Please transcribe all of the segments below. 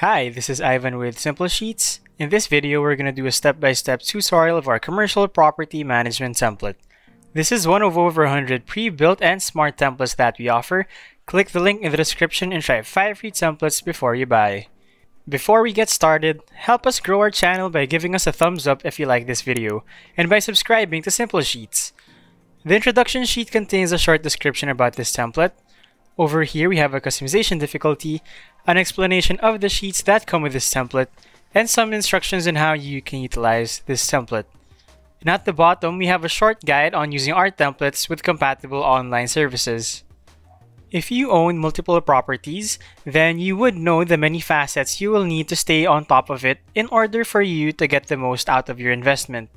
Hi, this is Ivan with Simple Sheets. In this video, we're going to do a step-by-step tutorial of our commercial property management template. This is one of over 100 pre-built and smart templates that we offer. Click the link in the description and try 5 free templates before you buy. Before we get started, help us grow our channel by giving us a thumbs up if you like this video, and by subscribing to Simple Sheets. The introduction sheet contains a short description about this template. Over here, we have a customization difficulty, an explanation of the sheets that come with this template, and some instructions on how you can utilize this template. And at the bottom, we have a short guide on using our templates with compatible online services. If you own multiple properties, then you would know the many facets you will need to stay on top of it in order for you to get the most out of your investment.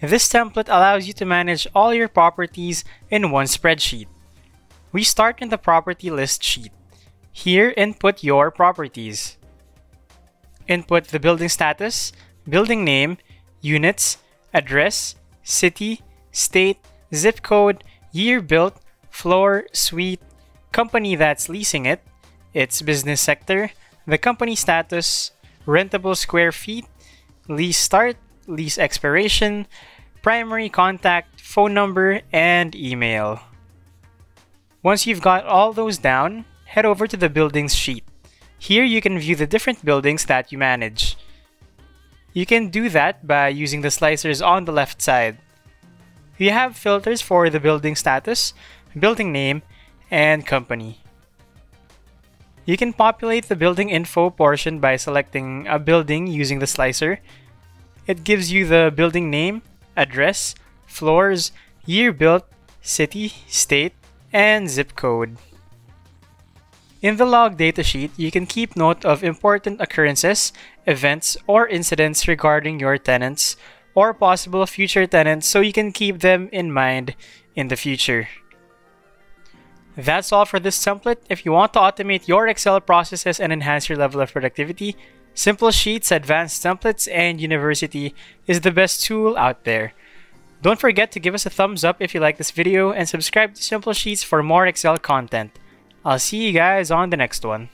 This template allows you to manage all your properties in one spreadsheet. We start in the property list sheet. Here, input your properties. Input the building status, building name, units, address, city, state, zip code, year built, floor, suite, company that's leasing it, its business sector, the company status, rentable square feet, lease start, lease expiration, primary contact, phone number, and email. Once you've got all those down, head over to the buildings sheet. Here you can view the different buildings that you manage. You can do that by using the slicers on the left side. You have filters for the building status, building name, and company. You can populate the building info portion by selecting a building using the slicer. It gives you the building name, address, floors, year built, city, state, and zip code. In the log datasheet, you can keep note of important occurrences, events, or incidents regarding your tenants or possible future tenants so you can keep them in mind in the future. That's all for this template. If you want to automate your Excel processes and enhance your level of productivity, Simple Sheets, Advanced Templates, and University is the best tool out there. Don't forget to give us a thumbs up if you like this video and subscribe to Simple Sheets for more Excel content. I'll see you guys on the next one.